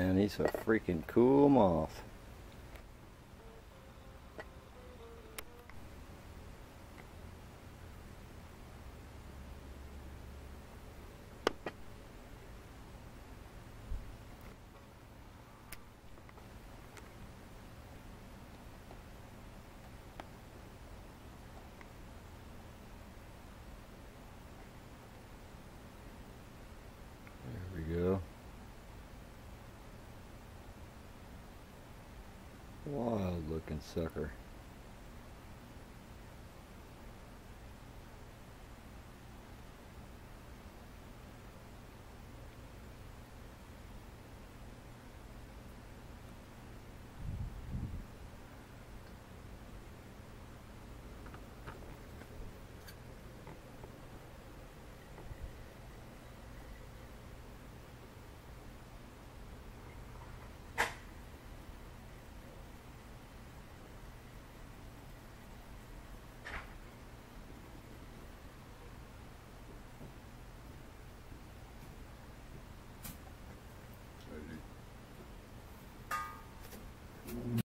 man. He's a freaking cool moth. Wild looking sucker.